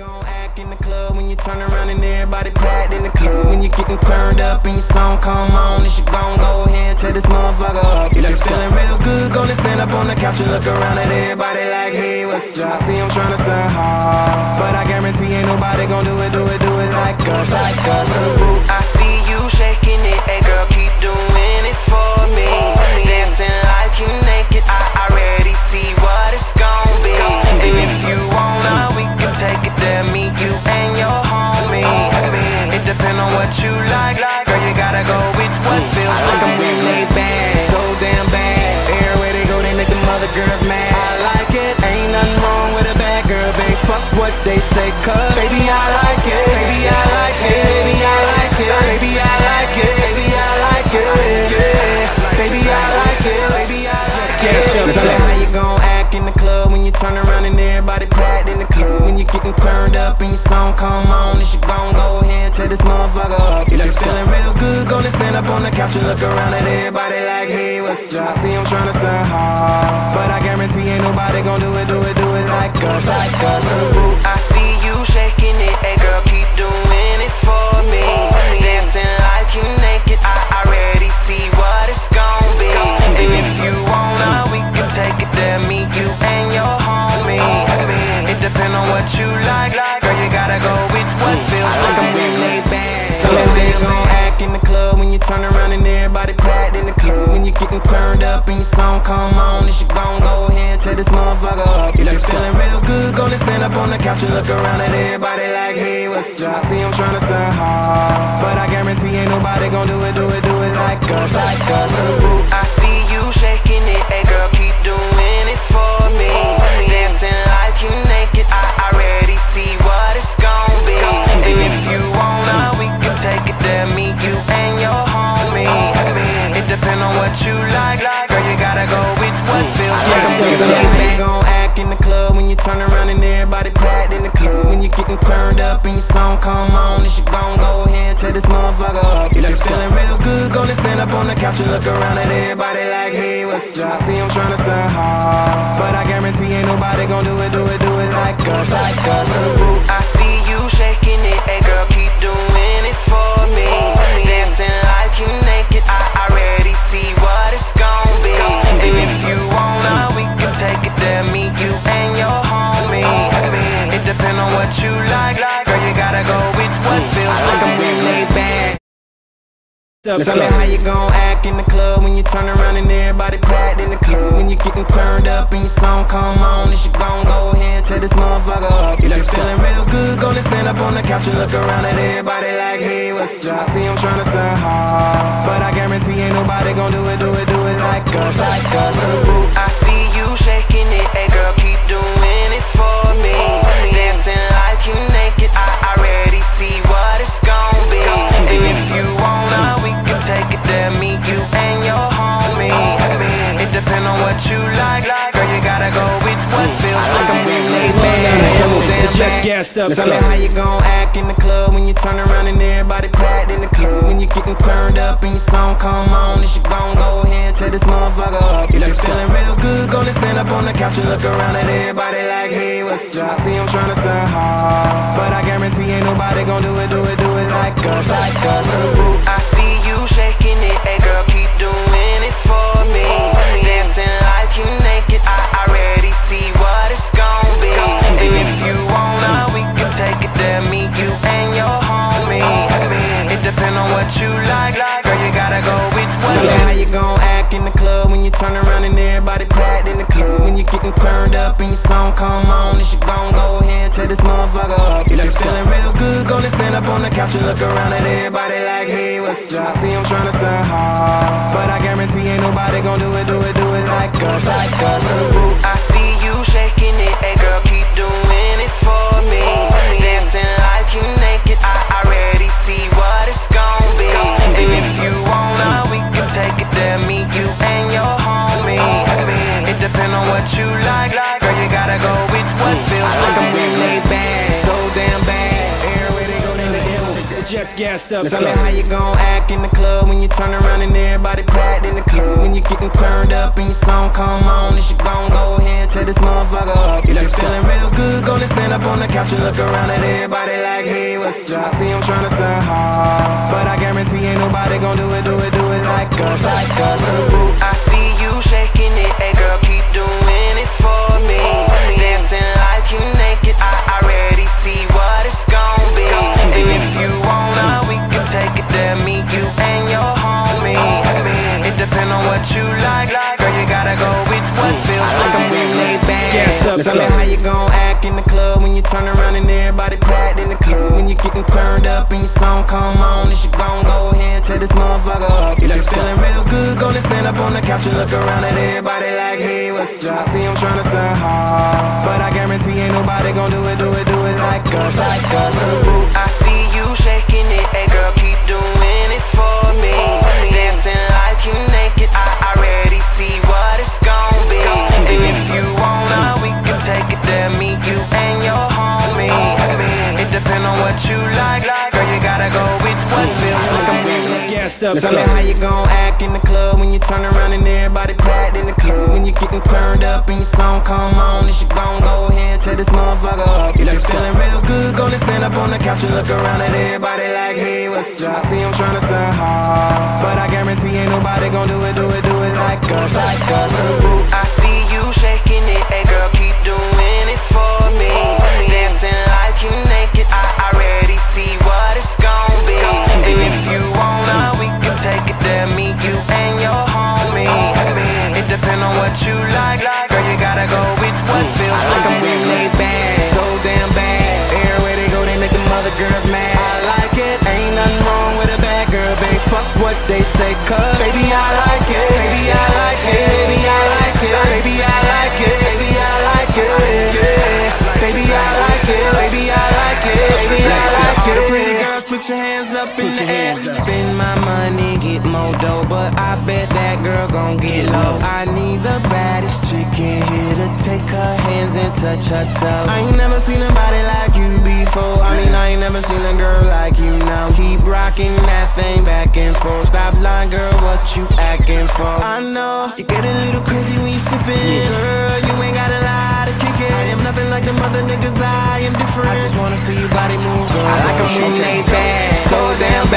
act in the club when you turn around and everybody packed in the club. When you getting turned up and your song come on, and you gon' go ahead tear this motherfucker up. If you're feeling real good, gonna stand up on the couch and look around at everybody like, hey, what's up? I see I'm trying to stand hard, but I guarantee ain't nobody gon' do it, do it, do it like us, like us. I say, cuz baby I like it, baby I like it, baby I like it, baby I like it, baby I like it. Baby I like it, baby I like it. Tell me how you gon' act in the club when you turn around and everybody packed in the club. When you getting turned up and your song come on, and you gon' go ahead tear this motherfucker up. If you're feeling real good, gonna stand up on the couch and look around at everybody like, hey, what's up? I see I'm trying to stand hard, but I guarantee ain't nobody gon' do it, do it, do it like us, like us. Take it there, me, you, and your homie. It depends on what you like, girl, you gotta go with what feels like when they bad. So they gon' act in the club when you turn around and everybody packed in the club. When you getting turned up and your song come on, and you gon' go ahead tear this motherfucker up. If you're feeling real good, gonna stand up on the couch and look around at everybody like, hey, what's up? I see I'm trying to stand hard, but I guarantee ain't nobody gon' do it, do it, do it like us, like us. I couch and everybody packed in the club when you get to turn up and your song come on and you gon go ahead tell this motherfucker you still a real good gonna stand up on the catch and look around at everybody like, hey, what's up? I see I'm trying to stand hard, but I guarantee ain't nobody gon' do it, do it, do it like us, like us. Tell me how you gon' act in the club when you turn around and everybody packed in the club. When you getting turned up and your song come on, and you gon' go ahead and tear this motherfucker up. If you're feeling real good, gonna stand up on the couch and look around at everybody like, hey, what's up? I see I'm trying to stand hard, but I guarantee So damn Just bad. gassed up, Tell me let's go. how you gon' act in the club when you turn around and everybody packed in the club. When you getting turned up and your song come on, and you gon' go ahead and tear this motherfucker up. If you're feeling real good, gonna stand up on the couch and look around at everybody like, hey, what's up? I see I'm trying to stand hard, but I guarantee ain't nobody gon' do it, do it, do it like us, like us. What you like, girl, you gotta go with what Tell me how you gon' act in the club when you turn around and everybody packed in the club. When you getting turned up and your song come on, and you gon' go ahead and tear this motherfucker up. If you're feeling real good, gonna stand up on the couch and look around at everybody like, hey, what's up? I see I'm trying to stand hard, but I guarantee ain't nobody gon' do it, do it, do it like us, like us. I just gassed up. Tell me how you gon' act in the club when you turn around and everybody packed in the club. When you getting turned up and your song come on, and you gon' go ahead and tear this motherfucker up. If you're feeling real good, gonna stand up on the couch and look around at everybody like, hey, what's up? I see them trying to start hard, but I guarantee ain't nobody gon' do it, do do it let's Tell me how you gon' act in the club when you turn around and everybody packed in the club. When you getting turned up and your song come on, and you gon' go ahead and tear this motherfucker up. If you're feeling real good, gonna stand up on the couch and look around at everybody like, hey, what's up? I see them trying to start hard, but I guarantee ain't nobody gon' do it, do it, do it like us, like us. When they Gassed up. Tell me how you gon' act in the club when you turn around and everybody packed in the club. When you getting turned up and your song come on, and you gon' go ahead tear this motherfucker up. If you're feeling real good, gonna stand up on the couch and look around at everybody like, hey, what's up? I see them trying to start hard, but I guarantee ain't nobody gon' do it, do it, do it like us, like us. I cuz baby I like it, baby I like it, baby I like it, baby I like it, baby I like it. Baby I like it, baby I like it, baby I like it. Pretty girls, put your hands up in the air. Spend my money, get more dough, but I bet gon' get low. I need the baddest chick in here to take her hands and touch her toe. I ain't never seen nobody like you before. I mean, I ain't never seen a girl like you now. Keep rocking that thing back and forth. Stop lying, girl, what you acting for? I know you get a little crazy when you sippin'. Girl, you ain't got a lot to kick it. I am nothing like them other niggas, I am different. I just wanna see your body move, girl. I like 'em when they bad, so damn